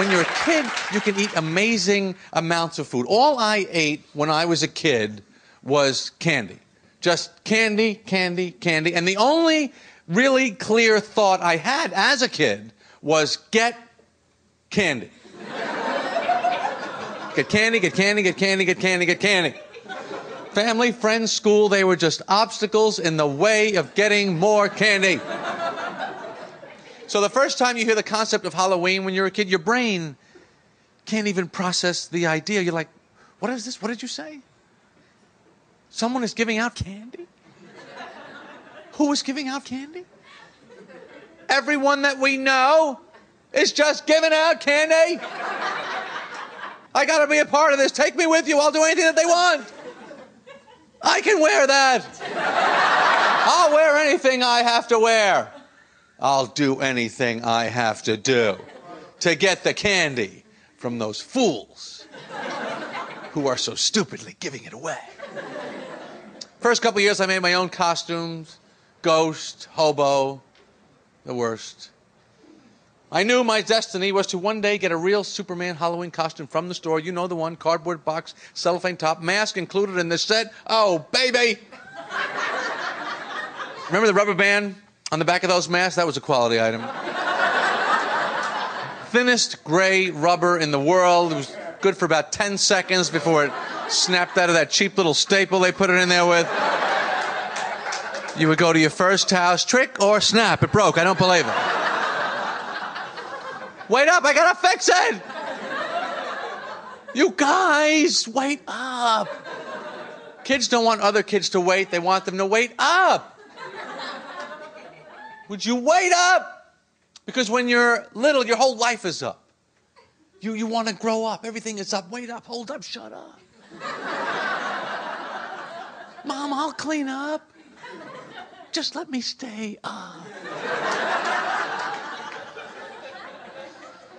when you're a kid, you can eat amazing amounts of food. All I ate when I was a kid was candy. Just candy, candy, candy. And the only really clear thought I had as a kid was get candy. get candy, get candy, get candy, get candy, get candy. Family, friends, school, they were just obstacles in the way of getting more candy. So the first time you hear the concept of Halloween when you're a kid, your brain can't even process the idea. You're like, what is this? What did you say? Someone is giving out candy? Who is giving out candy? Everyone that we know is just giving out candy. I got to be a part of this. Take me with you. I'll do anything that they want. I can wear that. I'll wear anything I have to wear. I'll do anything I have to do to get the candy from those fools who are so stupidly giving it away. First couple years, I made my own costumes ghost, hobo, the worst. I knew my destiny was to one day get a real Superman Halloween costume from the store. You know the one, cardboard box, cellophane top, mask included in the set. Oh, baby! Remember the rubber band on the back of those masks? That was a quality item. Thinnest gray rubber in the world. It was good for about 10 seconds before it snapped out of that cheap little staple they put it in there with. You would go to your first house, trick or snap. It broke. I don't believe it. Wait up, I gotta fix it! You guys, wait up! Kids don't want other kids to wait, they want them to wait up! Would you wait up? Because when you're little, your whole life is up. You, you want to grow up, everything is up. Wait up, hold up, shut up. Mom, I'll clean up. Just let me stay up.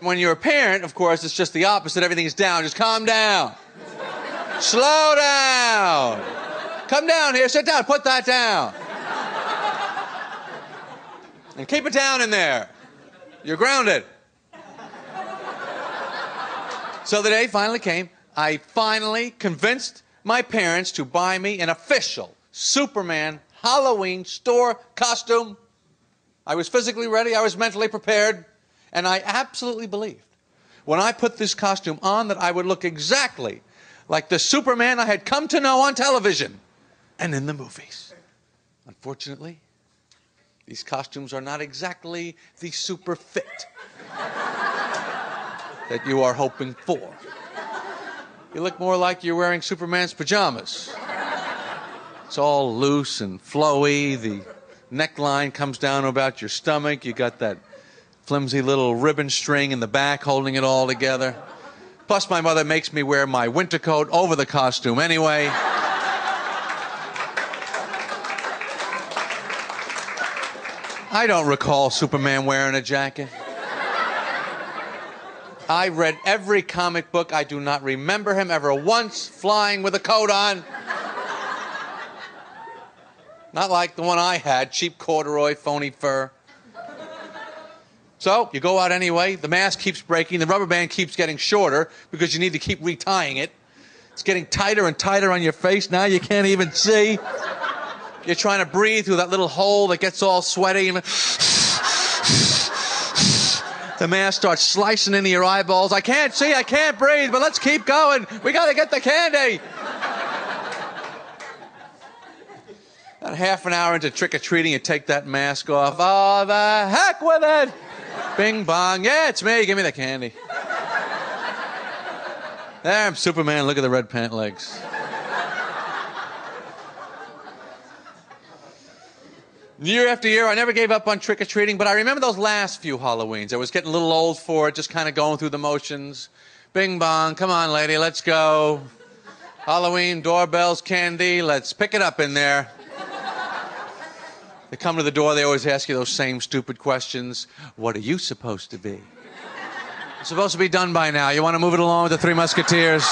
When you're a parent, of course, it's just the opposite. Everything's down. Just calm down. Slow down. Come down here. Sit down. Put that down. And keep it down in there. You're grounded. So the day finally came. I finally convinced my parents to buy me an official Superman Halloween store costume. I was physically ready, I was mentally prepared, and I absolutely believed when I put this costume on that I would look exactly like the Superman I had come to know on television and in the movies. Unfortunately, these costumes are not exactly the super fit that you are hoping for. You look more like you're wearing Superman's pajamas. It's all loose and flowy. The neckline comes down about your stomach. You got that flimsy little ribbon string in the back holding it all together. Plus, my mother makes me wear my winter coat over the costume anyway. I don't recall Superman wearing a jacket. I read every comic book. I do not remember him ever once flying with a coat on. Not like the one I had, cheap corduroy, phony fur. So you go out anyway. The mask keeps breaking. The rubber band keeps getting shorter because you need to keep retying it. It's getting tighter and tighter on your face. Now you can't even see. You're trying to breathe through that little hole that gets all sweaty. The mask starts slicing into your eyeballs. I can't see. I can't breathe. But let's keep going. We got to get the candy. About half an hour into trick or treating, you take that mask off. Oh, the heck with it! Bing bong. Yeah, it's me. Give me the candy. There, I'm Superman. Look at the red pant legs. Year after year, I never gave up on trick or treating, but I remember those last few Halloweens. I was getting a little old for it, just kind of going through the motions. Bing bong. Come on, lady. Let's go. Halloween, doorbells, candy. Let's pick it up in there. They come to the door, they always ask you those same stupid questions. What are you supposed to be? It's supposed to be done by now. You want to move it along with the Three Musketeers?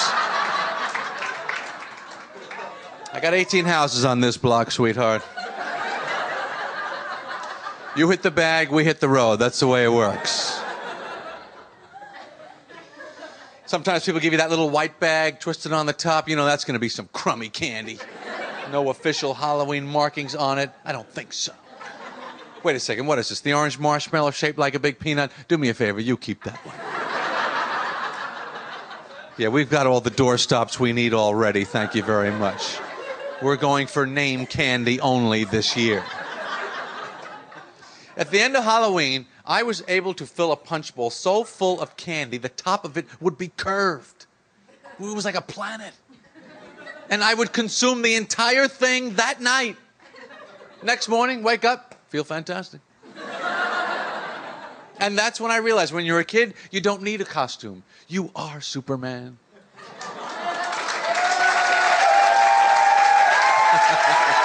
I got 18 houses on this block, sweetheart. You hit the bag, we hit the road. That's the way it works. Sometimes people give you that little white bag twisted on the top. You know, that's going to be some crummy candy. No official Halloween markings on it. I don't think so. Wait a second, what is this? The orange marshmallow shaped like a big peanut? Do me a favor, you keep that one. Yeah, we've got all the door stops we need already. Thank you very much. We're going for name candy only this year. At the end of Halloween, I was able to fill a punch bowl so full of candy, the top of it would be curved. It was like a planet. And I would consume the entire thing that night. Next morning, wake up, feel fantastic. And that's when I realized when you're a kid, you don't need a costume. You are Superman.